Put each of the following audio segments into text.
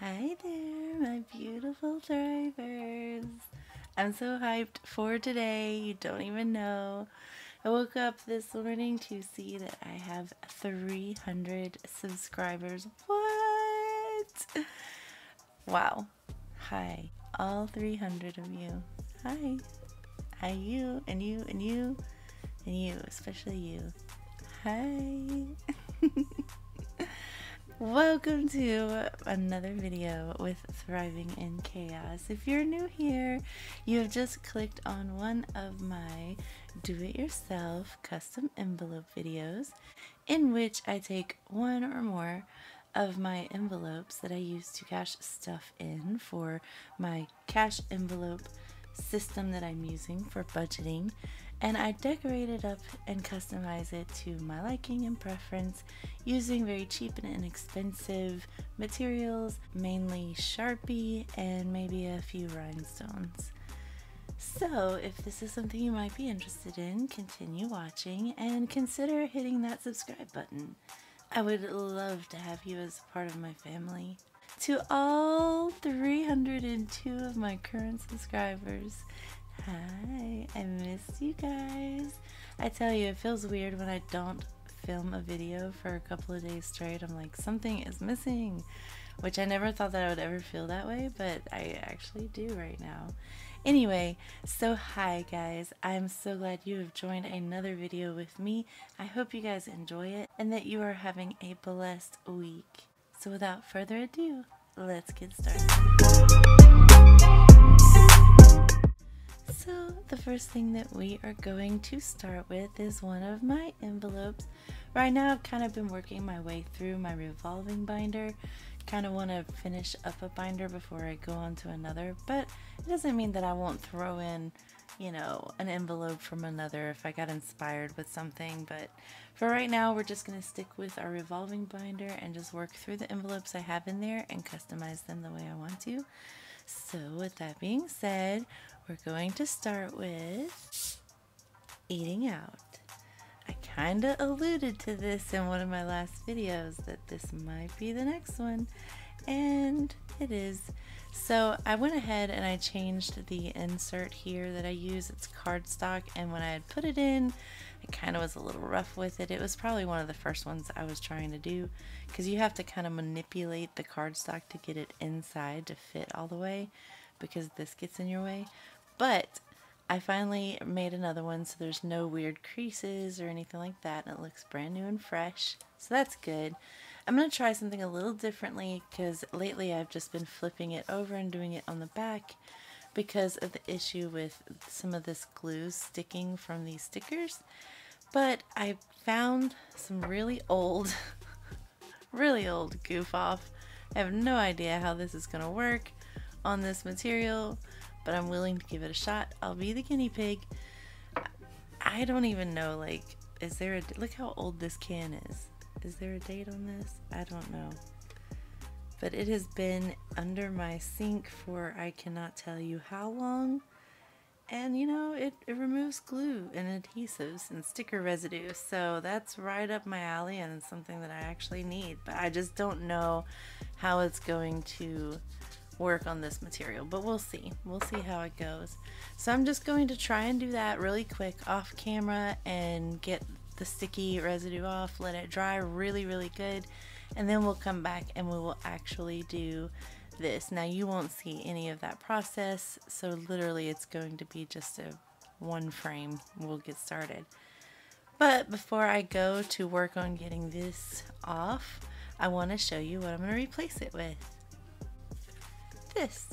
Hi there, my beautiful thrivers. I'm so hyped for today, you don't even know. I woke up this morning to see that I have 300 subscribers. What? Wow. Hi, all 300 of you. Hi. Hi, you, and you, and you, and you, especially you. Hi. Welcome to another video with Thriving in Chaos. If you're new here, you have just clicked on one of my do-it-yourself custom envelope videos in which I take one or more of my envelopes that I use to cash stuff in for my cash envelope system that I'm using for budgeting and I decorate it up and customize it to my liking and preference using very cheap and inexpensive materials, mainly Sharpie and maybe a few rhinestones. So, if this is something you might be interested in, continue watching and consider hitting that subscribe button. I would love to have you as part of my family. To all 302 of my current subscribers, Hi, I missed you guys. I tell you, it feels weird when I don't film a video for a couple of days straight. I'm like, something is missing, which I never thought that I would ever feel that way, but I actually do right now. Anyway, so hi guys, I'm so glad you have joined another video with me. I hope you guys enjoy it and that you are having a blessed week. So without further ado, let's get started. So the first thing that we are going to start with is one of my envelopes. Right now I've kind of been working my way through my revolving binder. Kind of want to finish up a binder before I go on to another, but it doesn't mean that I won't throw in, you know, an envelope from another if I got inspired with something. But for right now, we're just going to stick with our revolving binder and just work through the envelopes I have in there and customize them the way I want to. So with that being said, we're going to start with eating out. I kind of alluded to this in one of my last videos that this might be the next one, and it is. So I went ahead and I changed the insert here that I use. It's cardstock, and when I had put it in, I kind of was a little rough with it. It was probably one of the first ones I was trying to do because you have to kind of manipulate the cardstock to get it inside to fit all the way because this gets in your way. But I finally made another one so there's no weird creases or anything like that and it looks brand new and fresh. So that's good. I'm going to try something a little differently because lately I've just been flipping it over and doing it on the back because of the issue with some of this glue sticking from these stickers. But I found some really old, really old goof off. I have no idea how this is going to work on this material, but I'm willing to give it a shot. I'll be the guinea pig. I don't even know, like, is there a, look how old this can is. Is there a date on this? I don't know. But it has been under my sink for I cannot tell you how long. And you know, it, it removes glue and adhesives and sticker residue. So that's right up my alley and something that I actually need. But I just don't know how it's going to work on this material, but we'll see. We'll see how it goes. So I'm just going to try and do that really quick off camera and get the sticky residue off, let it dry really, really good, and then we'll come back and we will actually do this. Now you won't see any of that process, so literally it's going to be just a one frame. We'll get started. But before I go to work on getting this off, I want to show you what I'm going to replace it with this.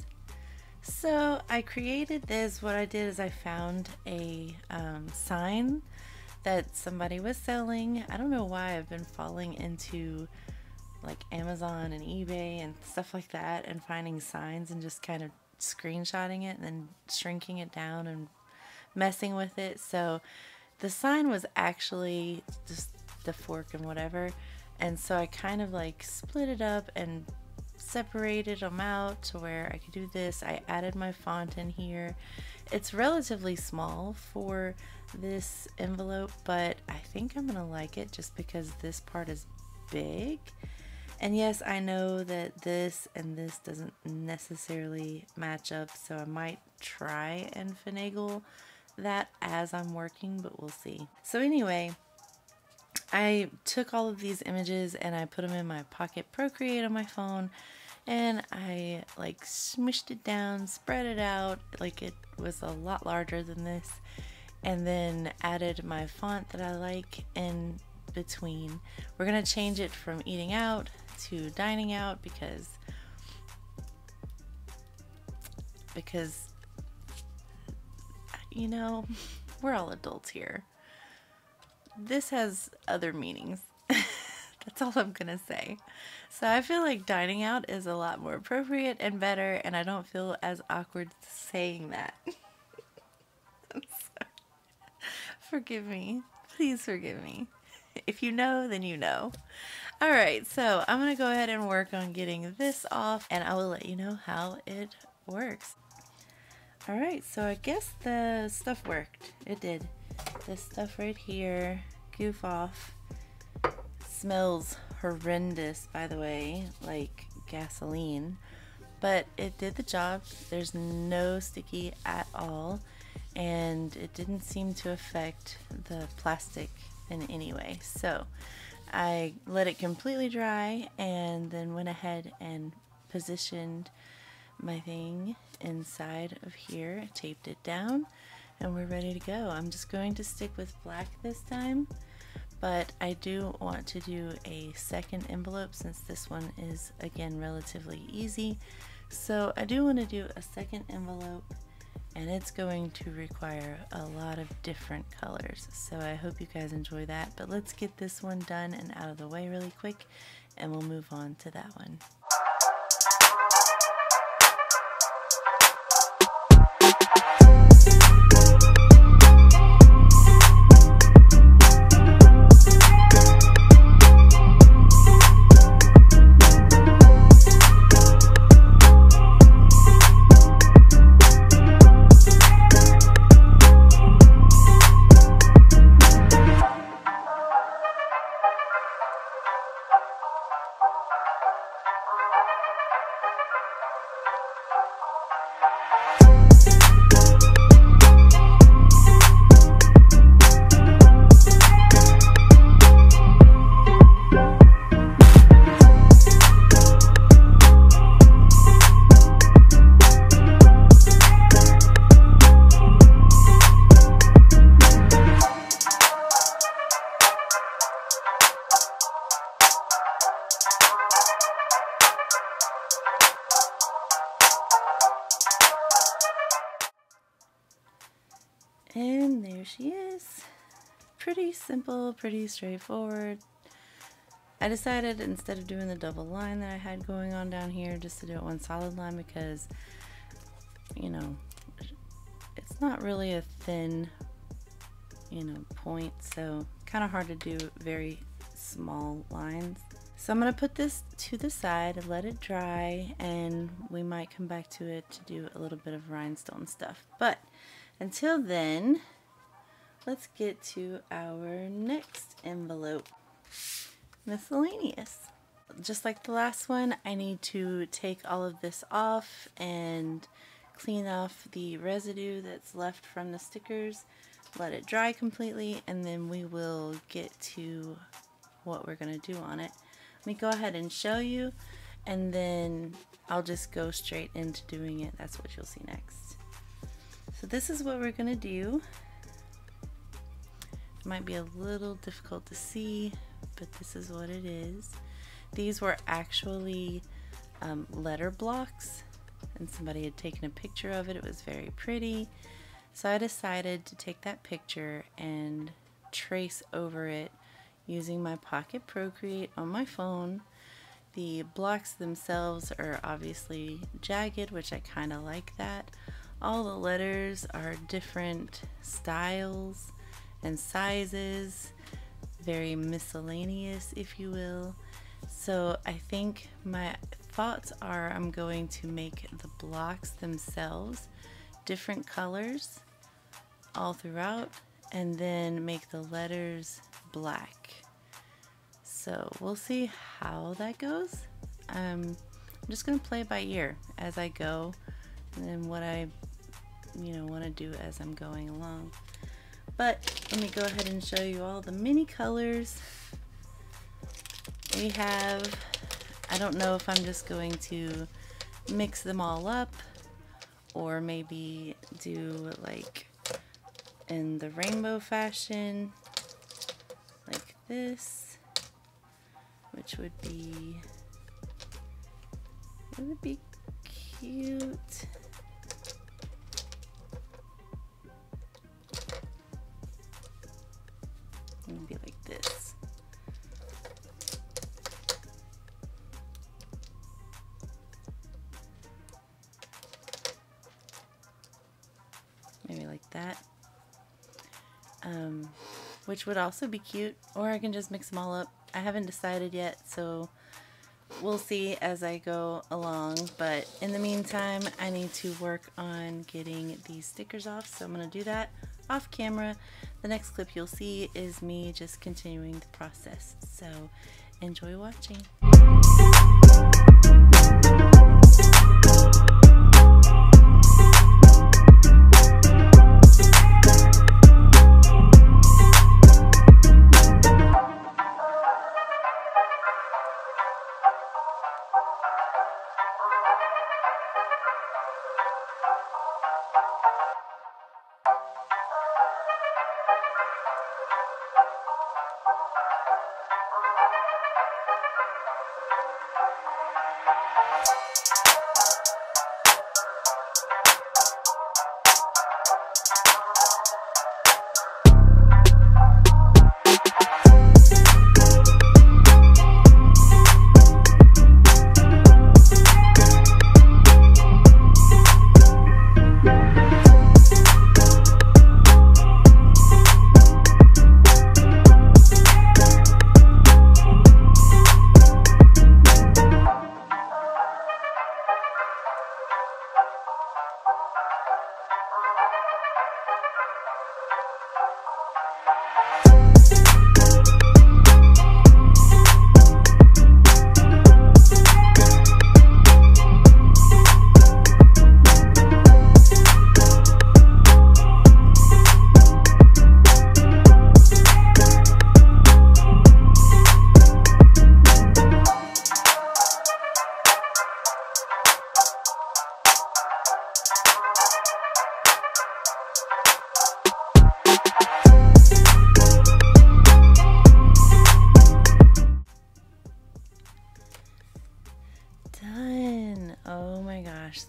So I created this. What I did is I found a um, sign that somebody was selling. I don't know why I've been falling into like Amazon and eBay and stuff like that and finding signs and just kind of screenshotting it and then shrinking it down and messing with it. So the sign was actually just the fork and whatever. And so I kind of like split it up and separated them out to where I could do this. I added my font in here. It's relatively small for this envelope, but I think I'm to like it just because this part is big. And yes, I know that this and this doesn't necessarily match up, so I might try and finagle that as I'm working, but we'll see. So anyway, I took all of these images and I put them in my Pocket Procreate on my phone and I like smushed it down, spread it out like it was a lot larger than this, and then added my font that I like in between. We're gonna change it from eating out to dining out because because you know we're all adults here this has other meanings. That's all i'm gonna say. So i feel like dining out is a lot more appropriate and better and i don't feel as awkward saying that. Forgive me. Please forgive me. If you know then you know. All right, so I'm going to go ahead and work on getting this off and I will let you know how it works. All right, so I guess the stuff worked. It did. This stuff right here, goof off, smells horrendous, by the way, like gasoline, but it did the job. There's no sticky at all, and it didn't seem to affect the plastic in any way. So I let it completely dry and then went ahead and positioned my thing inside of here, taped it down, and we're ready to go. I'm just going to stick with black this time, but I do want to do a second envelope since this one is, again, relatively easy. So I do want to do a second envelope and it's going to require a lot of different colors. So I hope you guys enjoy that, but let's get this one done and out of the way really quick and we'll move on to that one. Simple, pretty straightforward. I decided instead of doing the double line that I had going on down here, just to do it one solid line because, you know, it's not really a thin, you know, point, so kind of hard to do very small lines. So I'm going to put this to the side, let it dry, and we might come back to it to do a little bit of rhinestone stuff. But until then, let's get to our next envelope. Miscellaneous. Just like the last one, I need to take all of this off and clean off the residue that's left from the stickers, let it dry completely, and then we will get to what we're going to do on it. Let me go ahead and show you, and then I'll just go straight into doing it. That's what you'll see next. So this is what we're gonna do. Might be a little difficult to see, but this is what it is. These were actually um, letter blocks and somebody had taken a picture of it. It was very pretty. So I decided to take that picture and trace over it using my Pocket Procreate on my phone. The blocks themselves are obviously jagged, which I kind of like that. All the letters are different styles and sizes, very miscellaneous, if you will. So I think my thoughts are I'm going to make the blocks themselves different colors all throughout and then make the letters black. So we'll see how that goes. Um, I'm just gonna play by ear as I go and then what I you know want to do as I'm going along. But let me go ahead and show you all the mini colors. We have, I don't know if I'm just going to mix them all up or maybe do like in the rainbow fashion like this which would be it would be cute which would also be cute or I can just mix them all up. I haven't decided yet so we'll see as I go along but in the meantime I need to work on getting these stickers off so I'm gonna do that off camera. The next clip you'll see is me just continuing the process so enjoy watching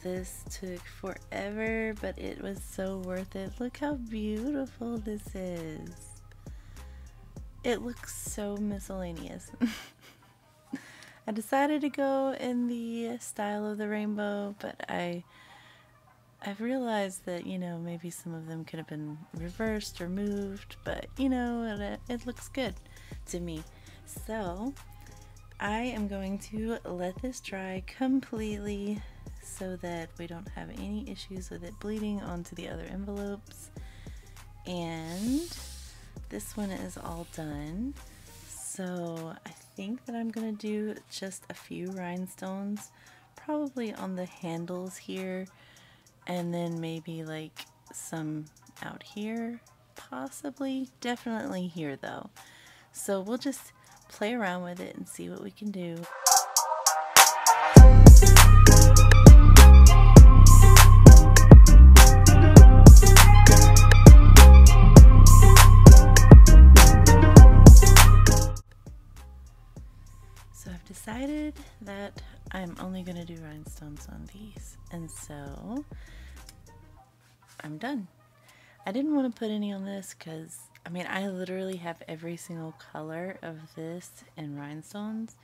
this took forever, but it was so worth it. Look how beautiful this is. It looks so miscellaneous. I decided to go in the style of the rainbow, but I I've realized that, you know, maybe some of them could have been reversed or moved, but, you know, it, it looks good to me. So, I am going to let this dry completely so that we don't have any issues with it bleeding onto the other envelopes. And this one is all done. So I think that I'm to do just a few rhinestones, probably on the handles here, and then maybe like some out here, possibly. Definitely here though. So we'll just play around with it and see what we can do. Decided that I'm only going to do rhinestones on these. And so I'm done. I didn't want to put any on this because, I mean, I literally have every single color of this in rhinestones.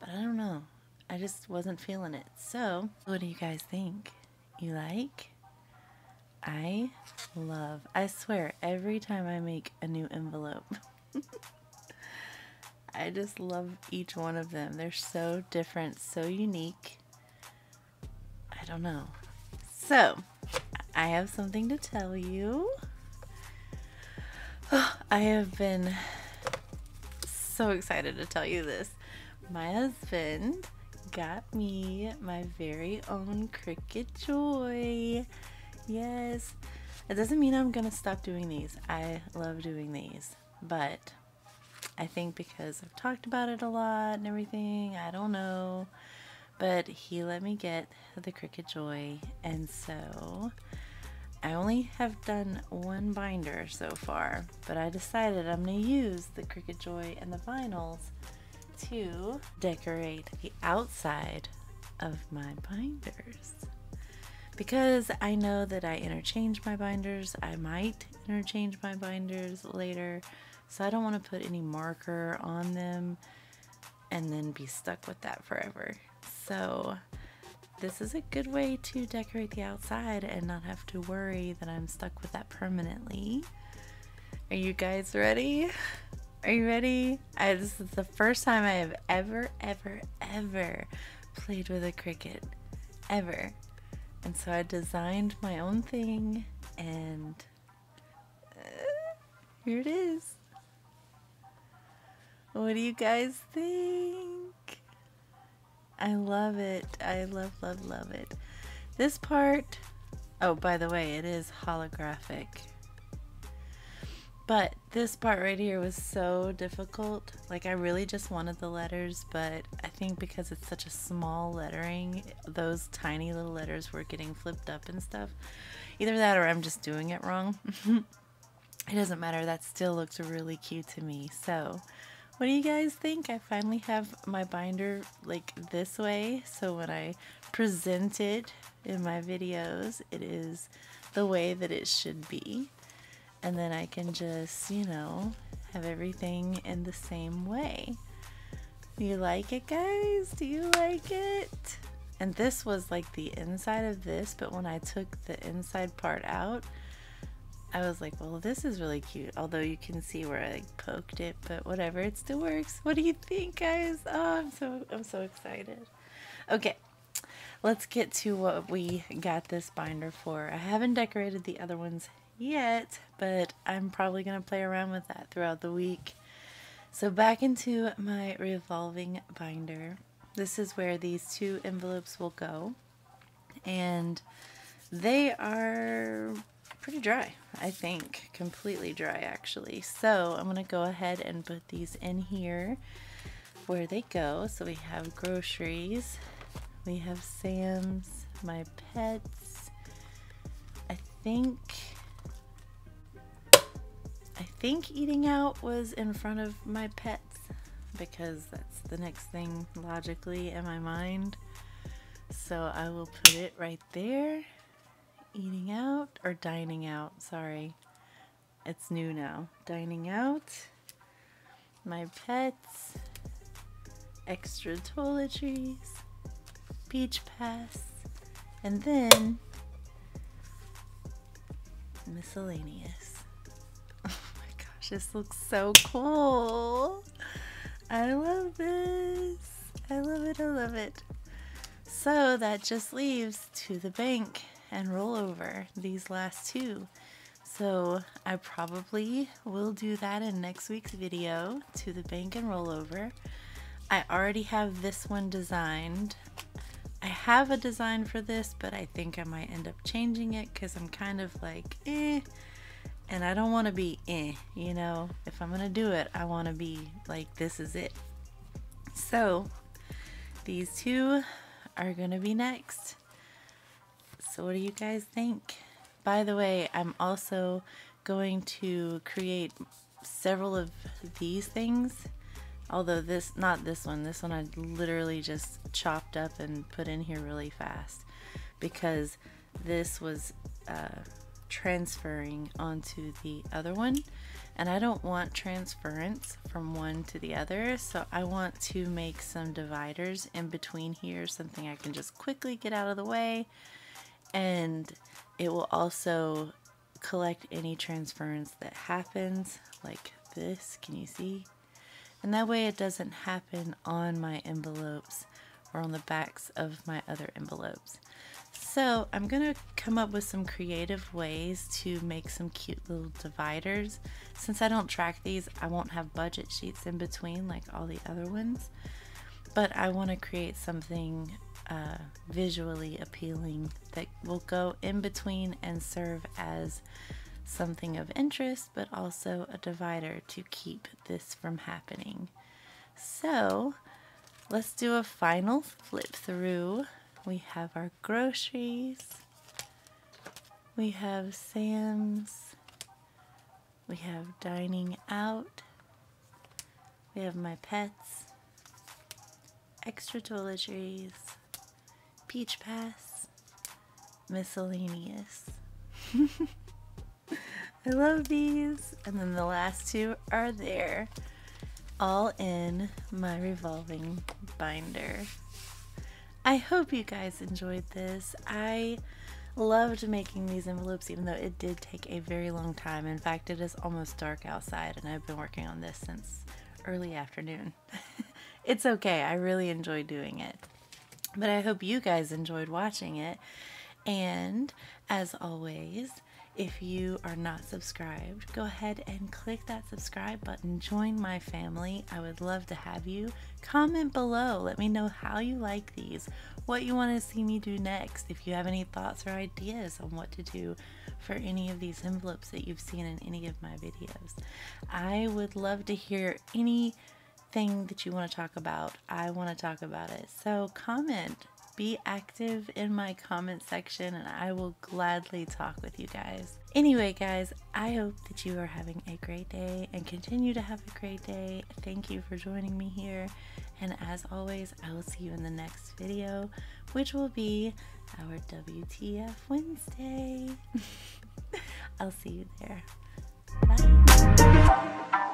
But I don't know. I just wasn't feeling it. So, what do you guys think? You like? I love, I swear, every time I make a new envelope. I just love each one of them. They're so different, so unique. I don't know. So, I have something to tell you. I have been so excited to tell you this. My husband got me my very own Cricut Joy. Yes. It doesn't mean I'm going to stop doing these. I love doing these. But I think because I've talked about it a lot and everything, I don't know. But he let me get the Cricut Joy. And so I only have done one binder so far. But I decided I'm going to use the Cricut Joy and the vinyls to decorate the outside of my binders. Because I know that I interchange my binders, I might interchange my binders later, so I don't want to put any marker on them and then be stuck with that forever. So this is a good way to decorate the outside and not have to worry that I'm stuck with that permanently. Are you guys ready? Are you ready? I, this is the first time I have ever, ever, ever played with a Cricut. Ever. And so I designed my own thing and uh, here it is. What do you guys think? I love it. I love, love, love it. This part, oh, by the way, it is holographic. But this part right here was so difficult. Like I really just wanted the letters, but I think because it's such a small lettering, those tiny little letters were getting flipped up and stuff. Either that or I'm just doing it wrong. it doesn't matter. That still looks really cute to me. So what do you guys think? I finally have my binder like this way. So when I present it in my videos, it is the way that it should be and then I can just, you know, have everything in the same way. Do you like it, guys? Do you like it? And this was like the inside of this, but when I took the inside part out, I was like, well, this is really cute. Although you can see where I like poked it, but whatever, it still works. What do you think, guys? Oh, I'm so I'm so excited. Okay, let's get to what we got this binder for. I haven't decorated the other ones yet, but I'm probably going to play around with that throughout the week. So back into my revolving binder. This is where these two envelopes will go. And they are pretty dry, I think. Completely dry, actually. So I'm to go ahead and put these in here where they go. So we have groceries. We have Sam's, my pets. I think I think eating out was in front of my pets because that's the next thing logically in my mind. So I will put it right there. Eating out or dining out, sorry. It's new now. Dining out. My pets. Extra toiletries. Peach Pass. And then miscellaneous Oh my gosh, this looks so cool. I love this. I love it. I love it. So that just leaves to the bank and roll over these last two. So I probably will do that in next week's video to the bank and rollover. I already have this one designed. I have a design for this, but I think I might end up changing it because I'm kind of like, eh, and I don't want to be eh, you know. If I'm gonna do it, I want to be like this is it. So these two are gonna be next. So what do you guys think? By the way, I'm also going to create several of these things. Although this, not this one, this one I literally just chopped up and put in here really fast because this was uh, transferring onto the other one and I don't want transference from one to the other so I want to make some dividers in between here something I can just quickly get out of the way and it will also collect any transference that happens like this can you see and that way it doesn't happen on my envelopes or on the backs of my other envelopes. So I'm to come up with some creative ways to make some cute little dividers. Since I don't track these, I won't have budget sheets in between like all the other ones. But I want to create something uh, visually appealing that will go in between and serve as something of interest, but also a divider to keep this from happening. So let's do a final flip through we have our groceries. We have Sam's. We have dining out. We have my pets. Extra toiletries. Peach Pass. Miscellaneous. I love these. And then the last two are there. All in my revolving binder. I hope you guys enjoyed this. I loved making these envelopes even though it did take a very long time. In fact, it is almost dark outside and I've been working on this since early afternoon. it's okay. I really enjoy doing it. But I hope you guys enjoyed watching it. And as always, if you are not subscribed, go ahead and click that subscribe button. Join my family. I would love to have you. Comment below. Let me know how you like these, what you want to see me do next. If you have any thoughts or ideas on what to do for any of these envelopes that you've seen in any of my videos, I would love to hear anything that you want to talk about. I want to talk about it. So comment be active in my comment section and I will gladly talk with you guys. Anyway, guys, I hope that you are having a great day and continue to have a great day. Thank you for joining me here. And as always, I will see you in the next video, which will be our WTF Wednesday. I'll see you there. Bye.